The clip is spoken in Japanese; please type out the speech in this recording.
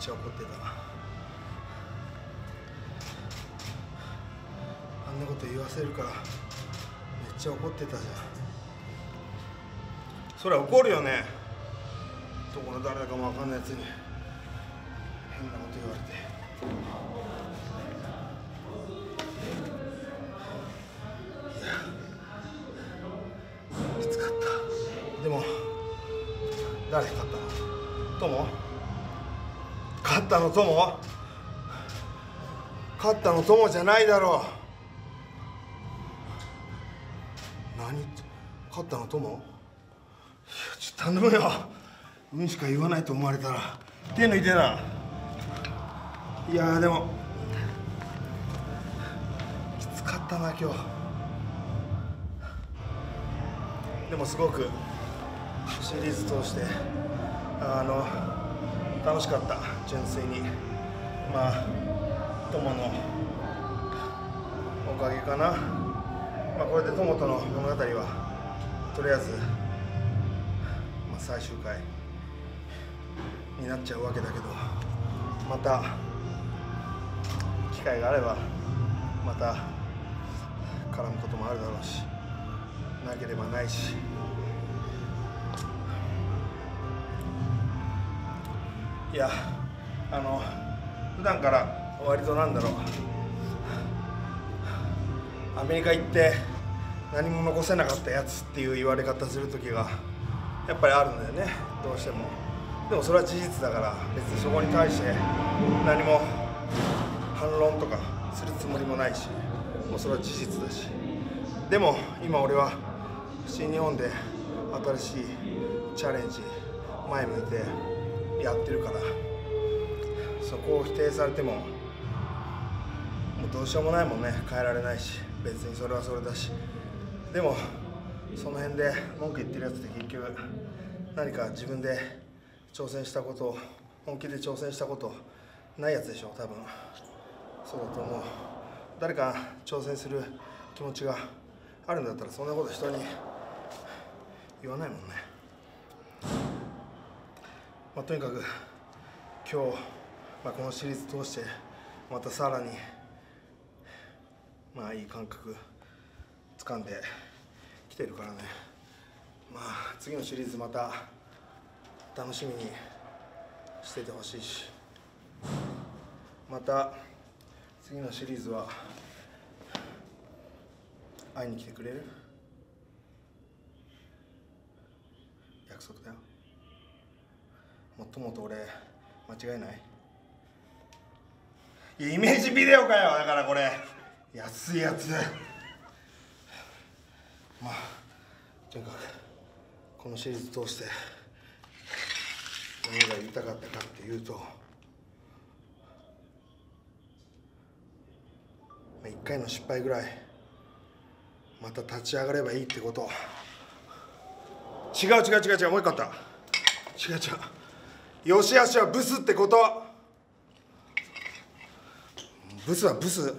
っちゃ怒ってた。あんなこと言わせるからめっちゃ怒ってたじゃん。そりゃ怒るよね。どこの誰だかも分かんないやつに。変なこと言われて。いやつかった。でも誰かったの？友？勝ったの友勝ったの友じゃないだろう。何勝ったの友？いやちょっと頼むよ。うんしか言わないと思われたら。手抜いてな。いやでもきつかったな今日。でもすごくシリーズ通してあの楽しかった。純粋に。まあ友のおかげかな、まあ、これで友との物語はとりあえず、まあ、最終回になっちゃうわけだけどまた機会があればまた絡むこともあるだろうしなければないし。いやあの普段から割となんだろう。アメリカ行って何も残せなかったやつっていう言われ方する時がやっぱりあるんだよね。どうしても。でもそれは事実だから別にそこに対して何も反論とかするつもりもないしもうそれは事実だし。でも今俺は新日本で新しいチャレンジ前向いてやってるから。そこを否定されてももうどうしようもないもんね。変えられないし別にそれはそれだし。でもその辺で文句言ってるやつって結局何か自分で挑戦したこと本気で挑戦したことないやつでしょ多分。そうだと思う。誰か挑戦する気持ちがあるんだったらそんなこと人に言わないもんね。まあ、とにかく今日、まあ、このシリーズ通してまたさらにまあいい感覚掴んできてるからね。まあ次のシリーズまた楽しみにしててほしいし。また次のシリーズは会いに来てくれる？約束だよ。もっともと俺間違いない？イメージビデオかよだからこれ。安いやつ。まあとにかくこのシリーズ通して何が言いたかったかっていうと、まあ、1回の失敗ぐらいまた立ち上がればいいってこと。違う違う違う違うもう一個あった。違う違う。よしあしはブスってこと。ブスはブス。